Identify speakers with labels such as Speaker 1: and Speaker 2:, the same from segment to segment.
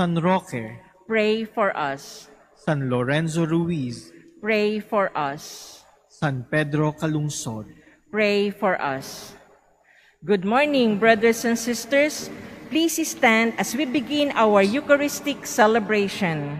Speaker 1: San Roque,
Speaker 2: Pray for us.
Speaker 1: San Lorenzo Ruiz,
Speaker 2: Pray for us.
Speaker 1: San Pedro Calungsod.
Speaker 2: Pray for us. Good morning, brothers and sisters. Please stand as we begin our Eucharistic celebration.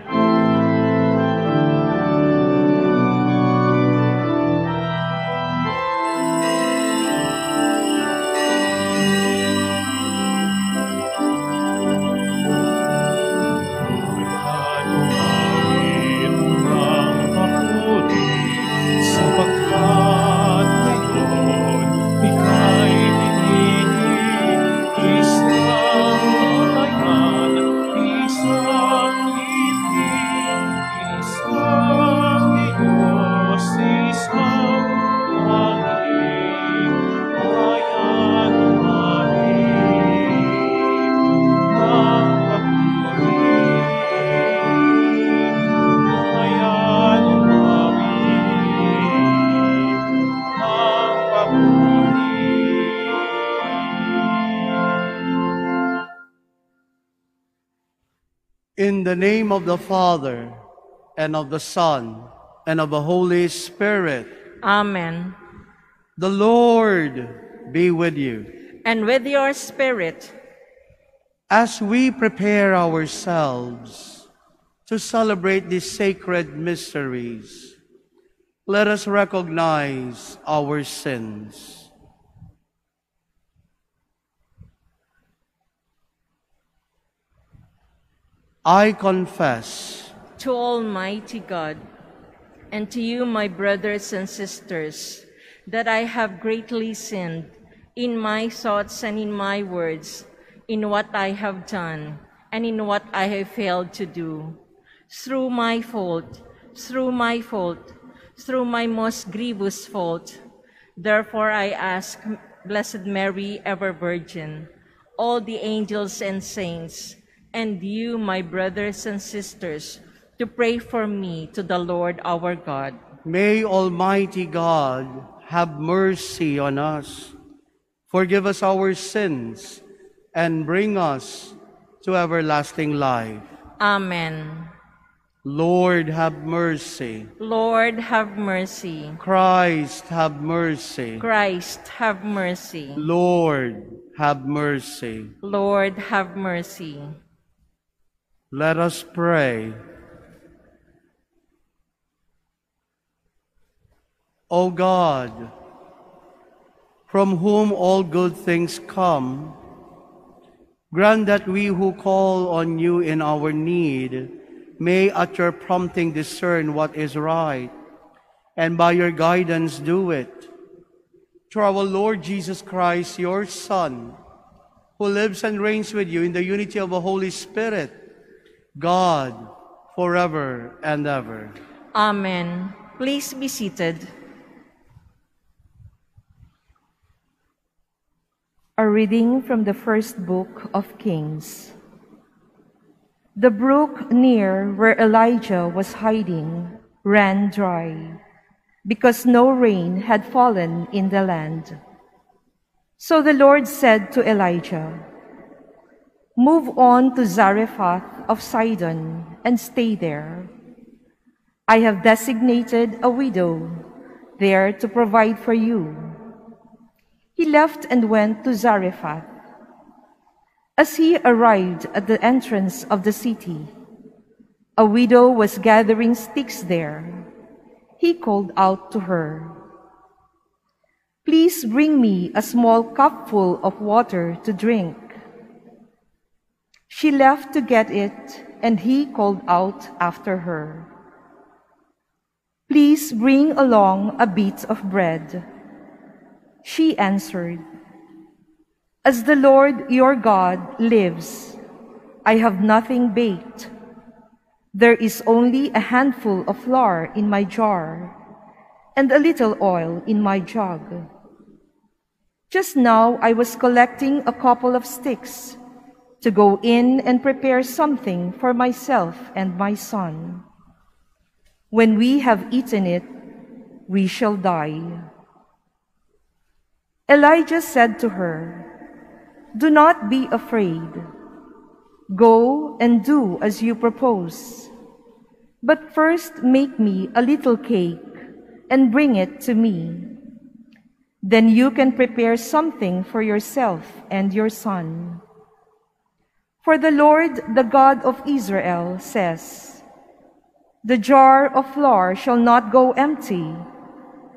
Speaker 3: In the name of the Father, and of the Son, and of the Holy Spirit,
Speaker 2: Amen.
Speaker 3: the Lord be with you.
Speaker 2: And with your spirit,
Speaker 3: As we prepare ourselves to celebrate these sacred mysteries, let us recognize our sins. I confess
Speaker 2: to Almighty God, and to you, my brothers and sisters, that I have greatly sinned in my thoughts and in my words, in what I have done and in what I have failed to do. Through my fault, through my fault, through my most grievous fault. Therefore I ask, Blessed Mary, ever Virgin, all the angels and saints, and you, my brothers and sisters, to pray for me to the Lord our God.
Speaker 3: May Almighty God have mercy on us, forgive us our sins, and bring us to everlasting life.
Speaker 2: Amen.
Speaker 3: Lord, have mercy.
Speaker 2: Lord, have mercy.
Speaker 3: Christ, have mercy.
Speaker 2: Christ, have mercy.
Speaker 3: Lord, have mercy.
Speaker 2: Lord, have mercy.
Speaker 3: Let us pray. O God, from whom all good things come, grant that we who call on you in our need may at your prompting discern what is right, and by your guidance do it. Through our Lord Jesus Christ, your Son, who lives and reigns with you in the unity of the Holy Spirit, God, forever and ever.
Speaker 2: Amen. Please be seated.
Speaker 4: A reading from the first book of Kings. The brook near where Elijah was hiding ran dry because no rain had fallen in the land. So the Lord said to Elijah, Move on to Zarephath of Sidon and stay there. I have designated a widow there to provide for you. He left and went to Zarephath. As he arrived at the entrance of the city, a widow was gathering sticks there. He called out to her, Please bring me a small cupful of water to drink. She left to get it, and he called out after her, Please bring along a bit of bread. She answered, As the Lord your God lives, I have nothing baked. There is only a handful of flour in my jar and a little oil in my jug. Just now I was collecting a couple of sticks to go in and prepare something for myself and my son. When we have eaten it, we shall die. Elijah said to her, Do not be afraid. Go and do as you propose. But first make me a little cake and bring it to me. Then you can prepare something for yourself and your son. For the Lord, the God of Israel, says, The jar of flour shall not go empty,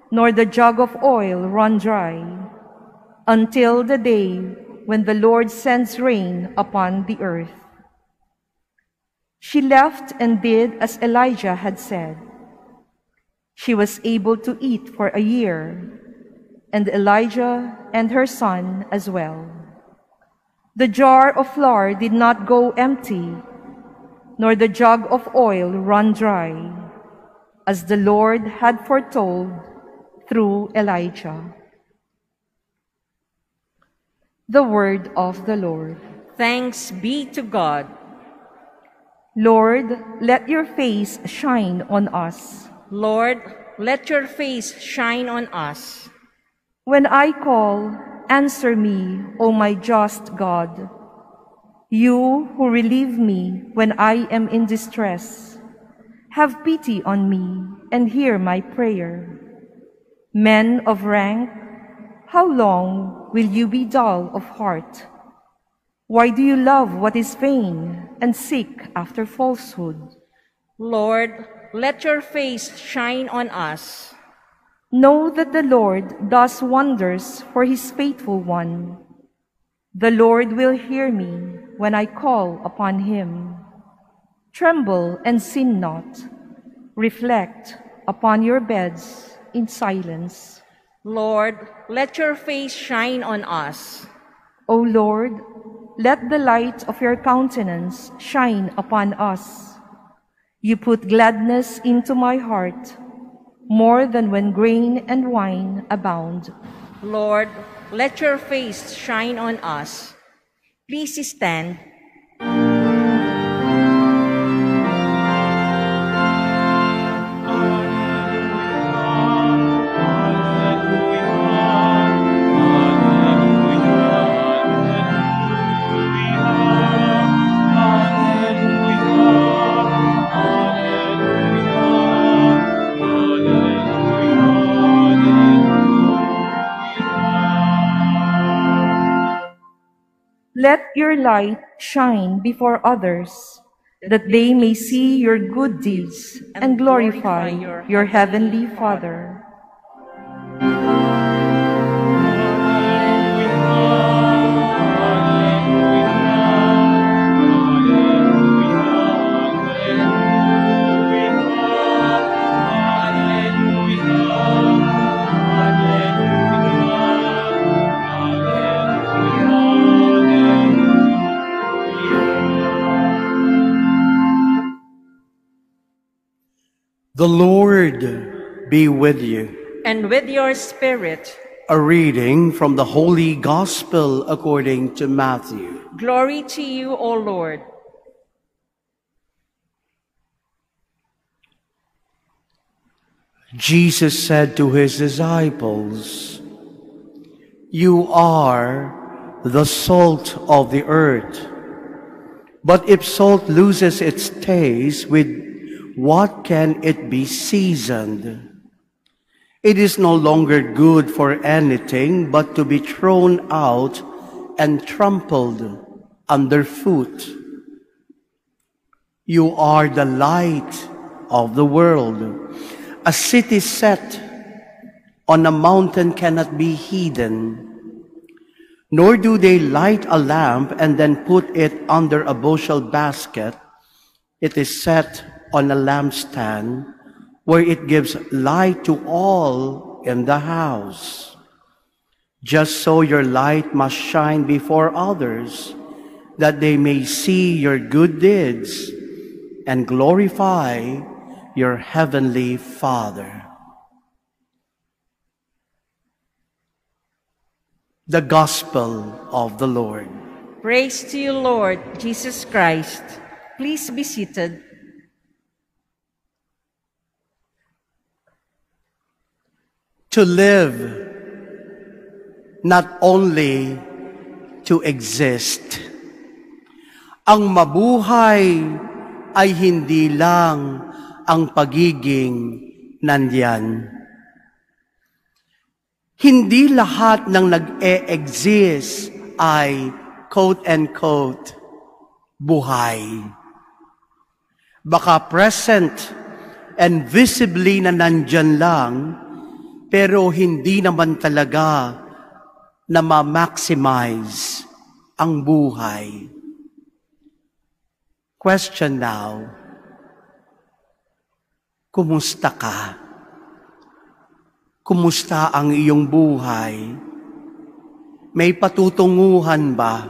Speaker 4: nor the jug of oil run dry, until the day when the Lord sends rain upon the earth. She left and did as Elijah had said. She was able to eat for a year, and Elijah and her son as well. The jar of flour did not go empty, nor the jug of oil run dry, as the Lord had foretold through Elijah. The word of the Lord.
Speaker 2: Thanks be to God.
Speaker 4: Lord, let your face shine on us.
Speaker 2: Lord, let your face shine on us.
Speaker 4: When I call, answer me, O my just God. You who relieve me when I am in distress, have pity on me and hear my prayer. Men of rank, how long will you be dull of heart? Why do you love what is vain and seek after falsehood?
Speaker 2: Lord, let your face shine on us.
Speaker 4: Know that the Lord does wonders for his faithful one. The Lord will hear me when I call upon him. Tremble and sin not. Reflect upon your beds in silence.
Speaker 2: Lord, let your face shine on us.
Speaker 4: O Lord, let the light of your countenance shine upon us. You put gladness into my heart more than when grain and wine abound.
Speaker 2: Lord, let your face shine on us. Please stand.
Speaker 4: Your light shine before others, that they may see your good deeds and glorify your heavenly Father.
Speaker 3: The Lord be with you.
Speaker 2: And with your spirit,
Speaker 3: A reading from the Holy Gospel according to Matthew.
Speaker 2: glory to you, O Lord.
Speaker 3: Jesus said to his disciples, You are the salt of the earth. But if salt loses its taste, with what can it be seasoned? It is no longer good for anything but to be thrown out and trampled underfoot. You are the light of the world. A city set on a mountain cannot be hidden. Nor do they light a lamp and then put it under a bushel basket. It is set on a lampstand where it gives light to all in the house. Just so your light must shine before others, that they may see your good deeds and glorify your heavenly Father. The Gospel of the Lord.
Speaker 2: Praise to you, Lord Jesus Christ. Please be seated.
Speaker 3: To live, not only to exist. Ang mabuhay ay hindi lang ang pagiging nandyan. Hindi lahat ng nag-e-exist ay quote-unquote buhay. Baka present and visibly na nandyan lang, pero hindi naman talaga na ma-maximize ang buhay. Question now, kumusta ka? Kumusta ang iyong buhay? May patutunguhan ba?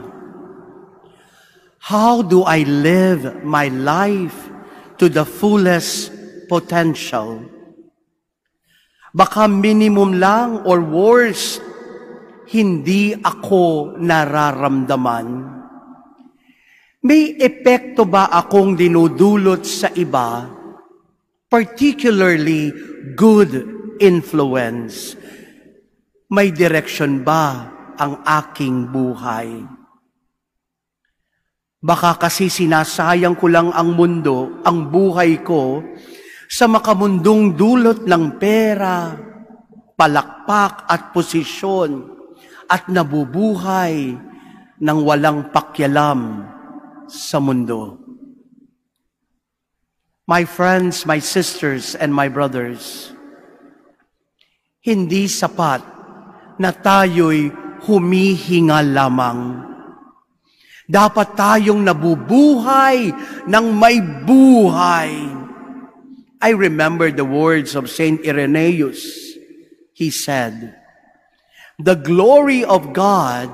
Speaker 3: How do I live my life to the fullest potential? Baka minimum lang or worse, hindi ako nararamdaman. May epekto ba akong dinudulot sa iba, particularly good influence? May direction ba ang aking buhay? Baka kasi sinasayang ko lang ang mundo, ang buhay ko, sa makamundong dulot ng pera, palakpak at posisyon, at nabubuhay ng walang pakyalam sa mundo. My friends, my sisters, and my brothers, hindi sapat na tayo'y humihinga lamang. Dapat tayong nabubuhay ng may buhay. I remember the words of Saint Irenaeus. He said, The glory of God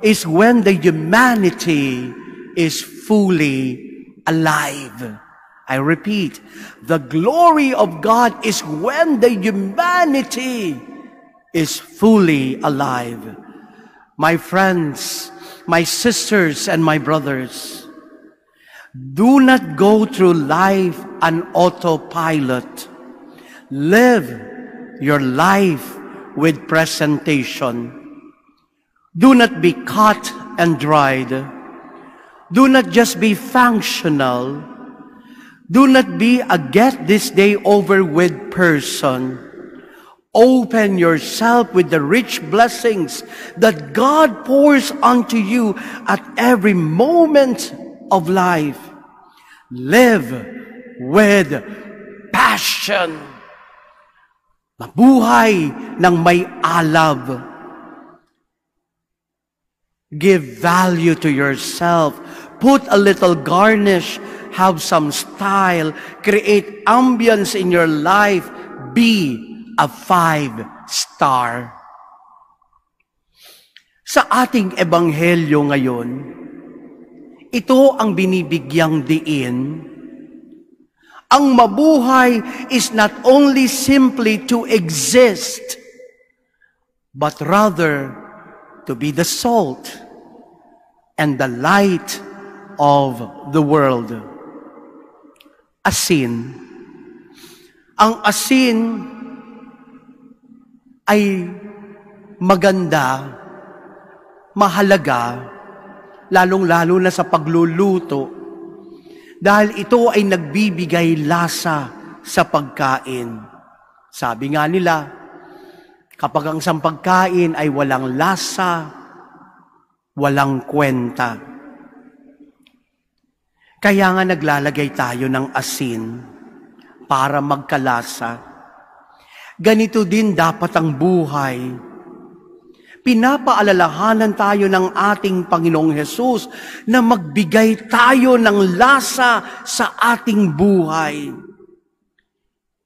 Speaker 3: is when the humanity is fully alive. I repeat, the glory of God is when the humanity is fully alive. My friends, my sisters, and my brothers, do not go through life on autopilot. Live your life with presentation. Do not be cut and dried. Do not just be functional. Do not be a get this day over with person. Open yourself with the rich blessings that God pours onto you at every moment of life. Live with passion. Mabuhay ng may alab. Give value to yourself. Put a little garnish. Have some style. Create ambience in your life. Be a five star. Sa ating ebanghelyo ngayon, ito ang binibigyang diin. Ang mabuhay is not only simply to exist, but rather to be the salt and the light of the world. Asin. Ang asin ay maganda, mahalaga, lalong-lalo na sa pagluluto, dahil ito ay nagbibigay lasa sa pagkain. Sabi nga nila, kapag ang isang pagkain ay walang lasa, walang kwenta. Kaya nga naglalagay tayo ng asin para magkalasa. Ganito din dapat ang buhay. Pinapaalalahanan tayo ng ating Panginoong Hesus na magbigay tayo ng lasa sa ating buhay.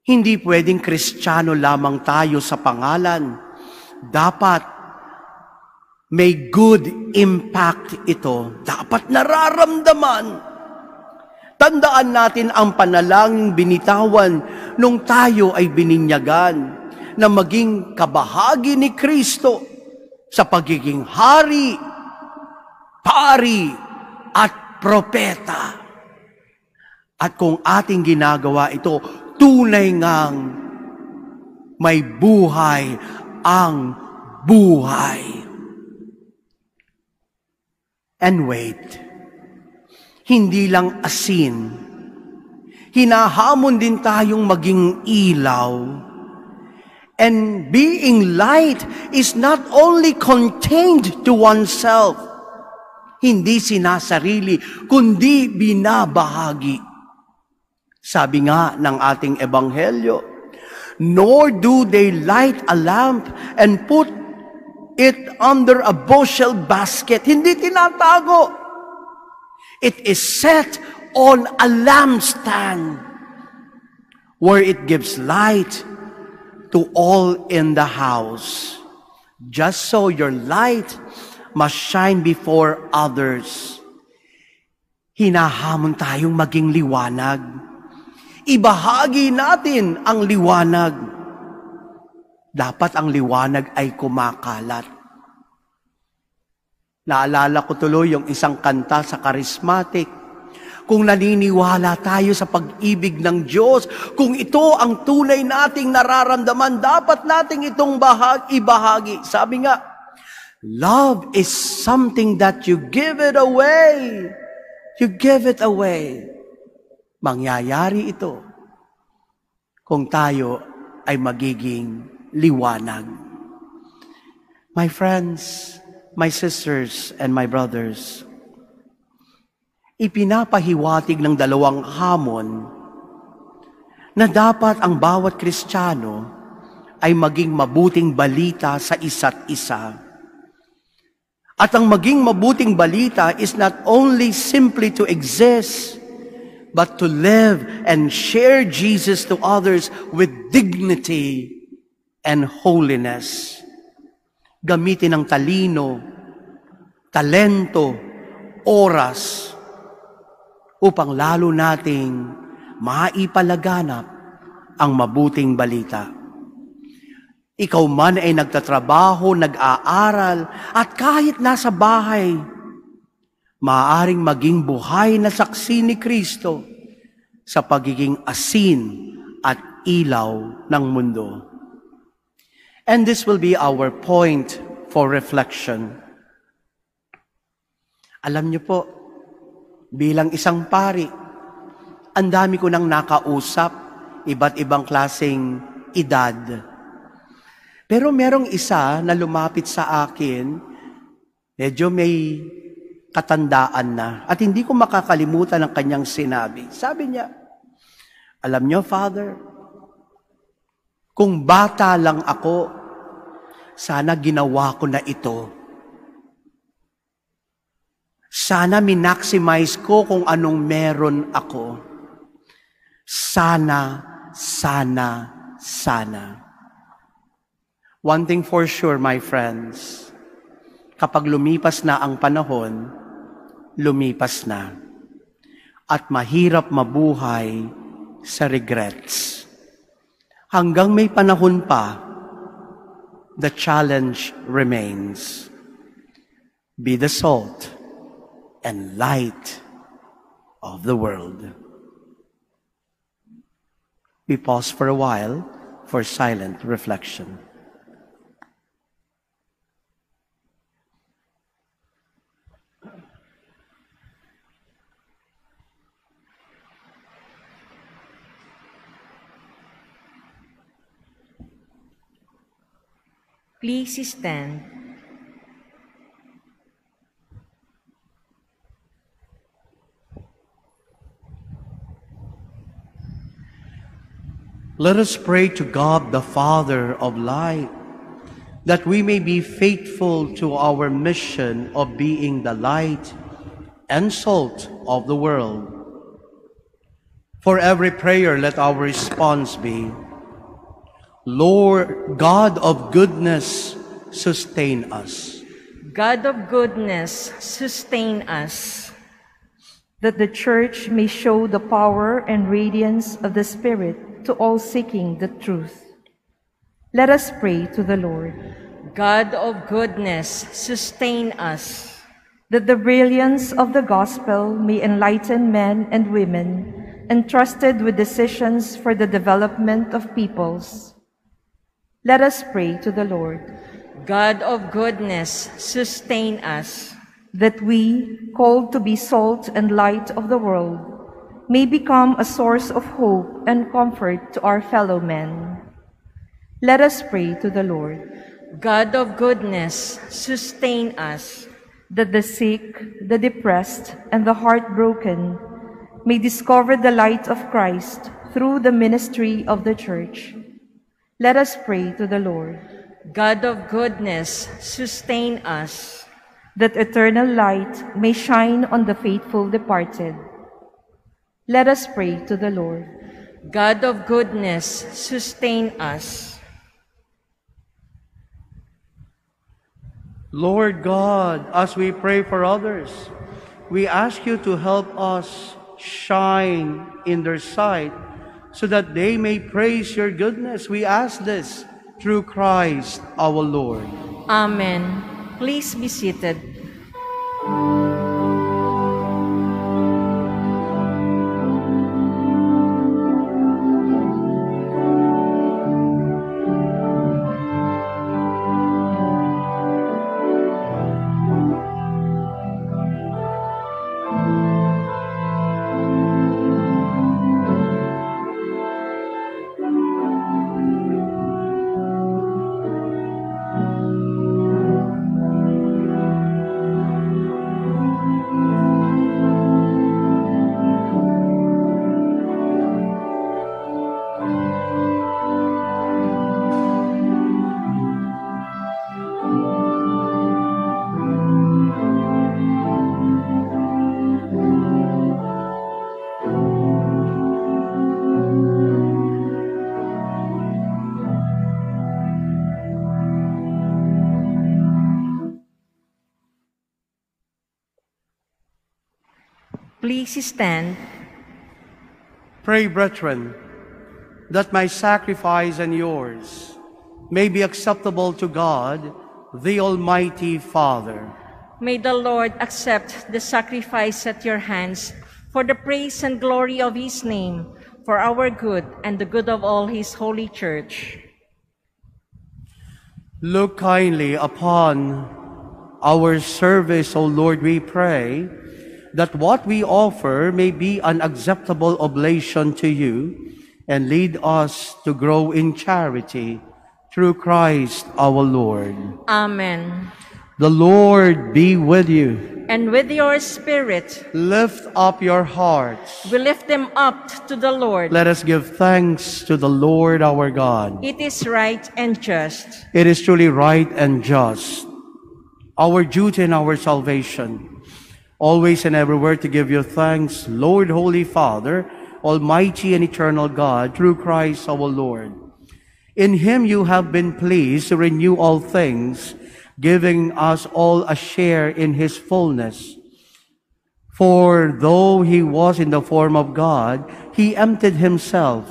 Speaker 3: Hindi pwedeng kristyano lamang tayo sa pangalan. Dapat may good impact ito. Dapat nararamdaman. Tandaan natin ang panalangin binitawan nung tayo ay bininyagan na maging kabahagi ni Kristo sa pagiging hari, pari, at propeta. At kung ating ginagawa ito, tunay ngang may buhay ang buhay. And wait, hindi lang asin, hinahamon din tayong maging ilaw. And being light is not only contained to oneself, hindi sinasarili, kundi binabahagi. Sabi nga ng ating ebanghelyo, nor do they light a lamp and put it under a bushel basket. Hindi tinatago. It is set on a lampstand where it gives light to all in the house. Just so your light must shine before others. Hinahamon tayong maging liwanag. Ibahagi natin ang liwanag. Dapat ang liwanag ay kumakalat. Naalala ko tuloy yung isang kanta sa charismatic. Kung naniniwala tayo sa pag-ibig ng Diyos, kung ito ang tunay nating nararamdaman, dapat nating itong bahag, ibahagi. Sabi nga, love is something that you give it away. You give it away. Mangyayari ito kung tayo ay magiging liwanag. My friends, my sisters, and my brothers, ipinapahiwatig ng dalawang hamon na dapat ang bawat Kristiyano ay maging mabuting balita sa isa't isa. At ang maging mabuting balita is not only simply to exist, but to live and share Jesus to others with dignity and holiness. Gamitin ang talino, talento, oras, upang lalo nating maipalaganap ang mabuting balita. Ikaw man ay nagtatrabaho, nag-aaral, at kahit nasa bahay, maaaring maging buhay na saksi ni Kristo sa pagiging asin at ilaw ng mundo. And this will be our point for reflection. Alam niyo po, bilang isang pari, ang dami ko nang nakausap, iba't ibang klaseng edad. Pero merong isa na lumapit sa akin, medyo may katandaan na, at hindi ko makakalimutan ang kanyang sinabi. Sabi niya, alam niyo, Father, kung bata lang ako, sana ginawa ko na ito. Sana minaximize ko kung anong meron ako. Sana, sana, sana. One thing for sure, my friends, kapag lumipas na ang panahon, lumipas na. At mahirap mabuhay sa regrets. Hanggang may panahon pa, the challenge remains. Be the salt and light of the world. We pause for a while for silent reflection.
Speaker 2: Please stand.
Speaker 3: Let us pray to God, the Father of light, that we may be faithful to our mission of being the light and salt of the world. For every prayer, let our response be, Lord God of goodness, sustain us.
Speaker 2: God of goodness, sustain us.
Speaker 4: That the church may show the power and radiance of the Spirit to all seeking the truth. Let us pray to the Lord
Speaker 2: God of goodness, sustain us.
Speaker 4: that the brilliance of the gospel may enlighten men and women entrusted with decisions for the development of peoples. Let us pray to the Lord
Speaker 2: God of goodness, sustain us.
Speaker 4: That we, called to be salt and light of the world, may become a source of hope and comfort to our fellow men. Let us pray to the Lord
Speaker 2: God of goodness, sustain us.
Speaker 4: that the sick, the depressed, and the heartbroken may discover the light of Christ through the ministry of the Church. Let us pray to the Lord
Speaker 2: God of goodness, sustain us.
Speaker 4: That eternal light may shine on the faithful departed. Let us pray to the Lord
Speaker 2: God of goodness, sustain us.
Speaker 3: Lord God, as we pray for others, we ask you to help us shine in their sight so that they may praise your goodness. We ask this through Christ our Lord.
Speaker 2: Amen. Please be seated. Please stand.
Speaker 3: Pray, brethren, that my sacrifice and yours may be acceptable to God, the Almighty Father.
Speaker 2: May the Lord accept the sacrifice at your hands for the praise and glory of his name, for our good and the good of all his holy church.
Speaker 3: Look kindly upon our service, O Lord, we pray, that what we offer may be an acceptable oblation to you and lead us to grow in charity through Christ our Lord.
Speaker 2: Amen.
Speaker 3: The Lord be with you.
Speaker 2: And with your spirit,
Speaker 3: Lift up your hearts.
Speaker 2: we lift them up to the Lord.
Speaker 3: Let us give thanks to the Lord our God.
Speaker 2: It is right and just.
Speaker 3: It is truly right and just, our duty and our salvation, always and everywhere to give you thanks, Lord, Holy Father, Almighty and eternal God, through Christ our Lord. In him you have been pleased to renew all things, giving us all a share in his fullness. For though he was in the form of God, he emptied himself,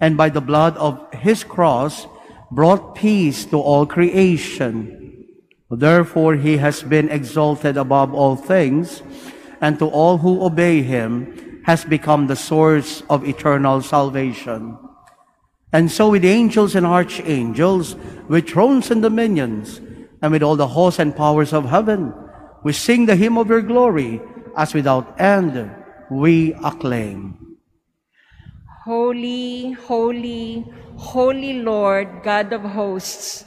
Speaker 3: and by the blood of his cross brought peace to all creation. Therefore he has been exalted above all things, and to all who obey him has become the source of eternal salvation. And so with angels and archangels, with thrones and dominions, and with all the hosts and powers of heaven, we sing the hymn of your glory, as without end we acclaim.
Speaker 2: Holy, holy, holy Lord, God of hosts,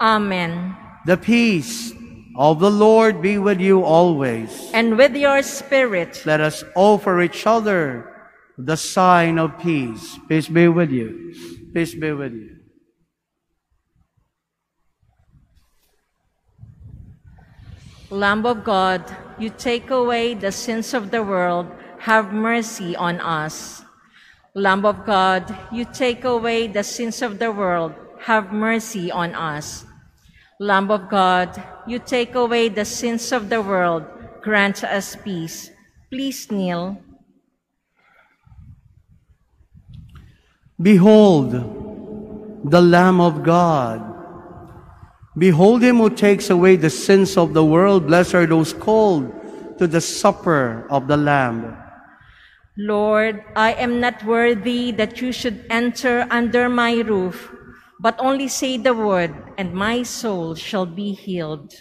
Speaker 2: Amen.
Speaker 3: The peace of the Lord be with you always.
Speaker 2: And with your spirit,
Speaker 3: Let us offer each other the sign of peace. Peace be with you. Peace be with you.
Speaker 2: Lamb of God, you take away the sins of the world, have mercy on us. Lamb of God, you take away the sins of the world, have mercy on us. Lamb of God, you take away the sins of the world, grant us peace. Please kneel.
Speaker 3: Behold, the Lamb of God. Behold him who takes away the sins of the world. Blessed are those called to the supper of the Lamb.
Speaker 2: Lord, I am not worthy that you should enter under my roof, but only say the word, and my soul shall be healed.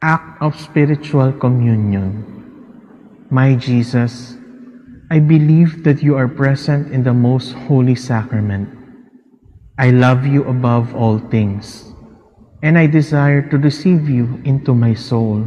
Speaker 5: Act of Spiritual Communion. My Jesus, I believe that you are present in the most holy sacrament. I love you above all things, and I desire to receive you into my soul.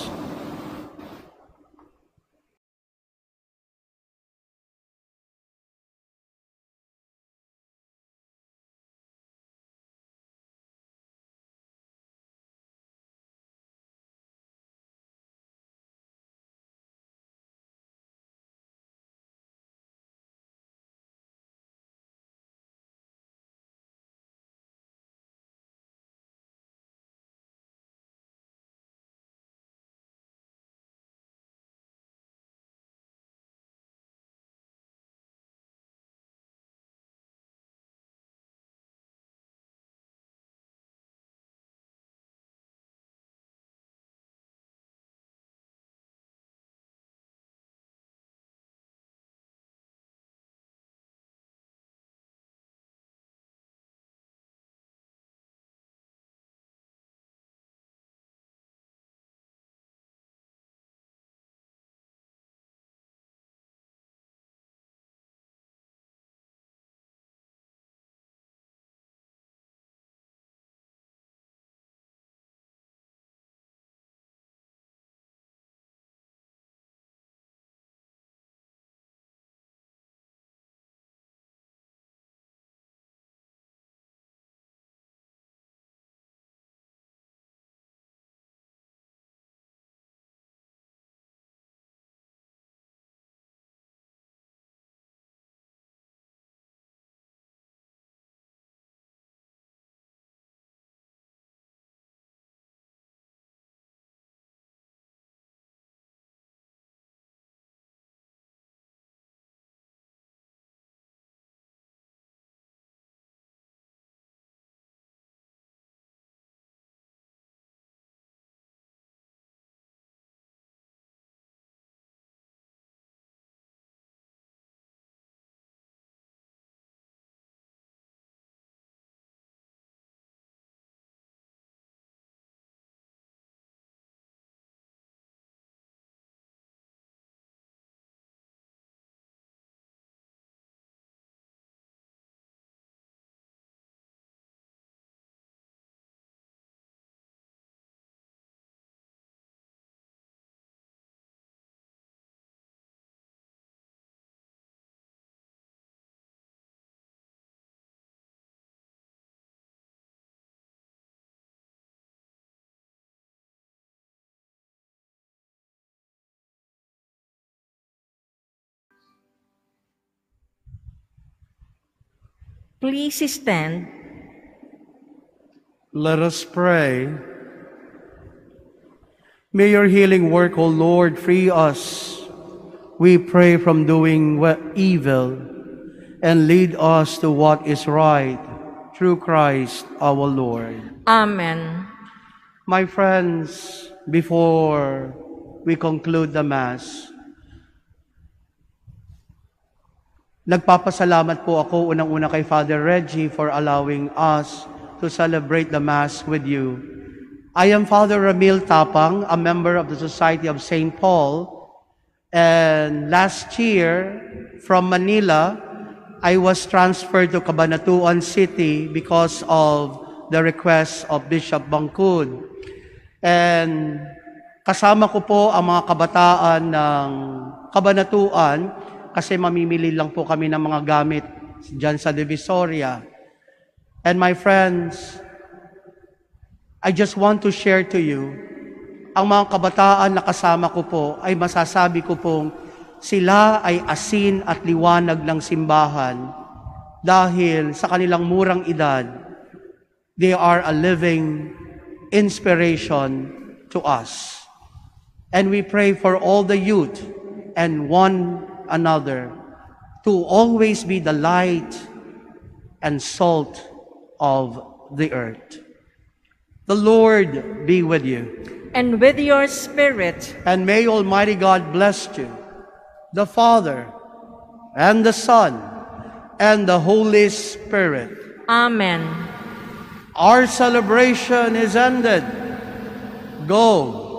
Speaker 2: Please stand.
Speaker 3: Let us pray. May your healing work, O Lord, free us. We pray from doing evil and lead us to what is right through Christ our Lord.
Speaker 2: Amen.
Speaker 3: My friends, before we conclude the Mass, nagpapasalamat po ako unang-una kay Father Reggie for allowing us to celebrate the Mass with you. I am Father Ramil Tapang, a member of the Society of St. Paul, and last year from Manila, I was transferred to Cabanatuan City because of the request of Bishop Bangkun. And kasama ko po ang mga kabataan ng Kabanatuan kasi mamimili lang po kami ng mga gamit dyan sa Divisoria. And my friends, I just want to share to you, ang mga kabataan na kasama ko po ay masasabi ko pong sila ay asin at liwanag ng simbahan dahil sa kanilang murang edad, they are a living inspiration to us. And we pray for all the youth and one another to always be the light and salt of the earth. The Lord be with you.
Speaker 2: And with your spirit,
Speaker 3: And may Almighty God bless you, the Father, and the Son, and the Holy Spirit.
Speaker 2: Amen.
Speaker 3: Our celebration is ended. Go